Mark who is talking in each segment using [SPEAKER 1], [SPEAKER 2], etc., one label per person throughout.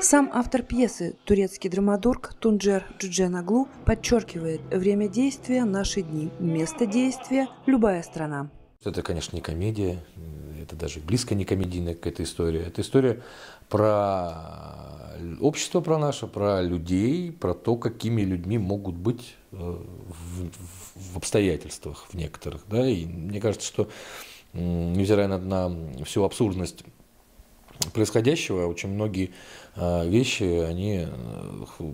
[SPEAKER 1] Сам автор пьесы, турецкий драматург Тунджер Джудженаглу, подчеркивает время действия – наши дни, место действия – любая страна.
[SPEAKER 2] Это, конечно, не комедия, это даже близко не комедийная какая-то история. Это история про общество про наше, про людей, про то, какими людьми могут быть э, в, в обстоятельствах в некоторых. Да? И мне кажется, что невзирая на, на всю абсурдность происходящего, очень многие э, вещи, они э,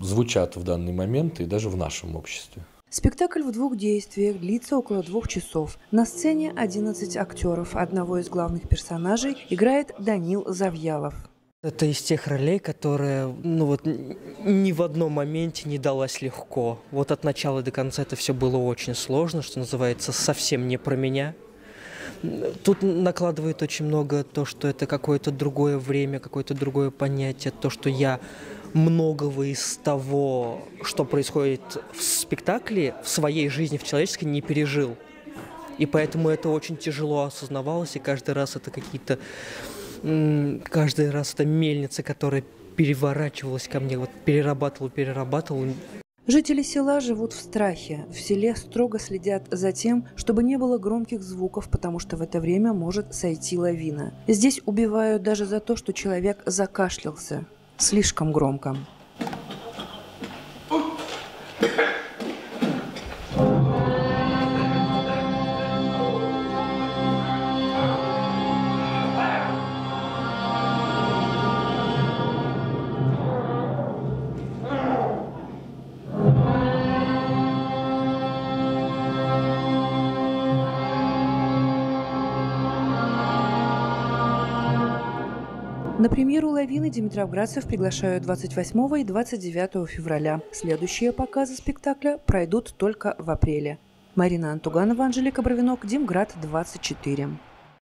[SPEAKER 2] звучат в данный момент и даже в нашем обществе.
[SPEAKER 1] Спектакль в двух действиях длится около двух часов. На сцене 11 актеров. Одного из главных персонажей играет Данил Завьялов.
[SPEAKER 3] Это из тех ролей, которые, ну вот, ни в одном моменте не далась легко. Вот от начала до конца это все было очень сложно, что называется, совсем не про меня. Тут накладывает очень много то, что это какое-то другое время, какое-то другое понятие, то, что я многого из того, что происходит в спектакле, в своей жизни, в человеческой, не пережил. И поэтому это очень тяжело осознавалось, и каждый раз это какие-то... Каждый раз это мельница, которая переворачивалась ко мне, вот перерабатывала, перерабатывала.
[SPEAKER 1] Жители села живут в страхе. В селе строго следят за тем, чтобы не было громких звуков, потому что в это время может сойти лавина. Здесь убивают даже за то, что человек закашлялся слишком громко. На премьеру «Лавины» Димитровградцев приглашают 28 и 29 февраля. Следующие показы спектакля пройдут только в апреле. Марина Антуганова, Анжелика Бровинок, Димград, 24.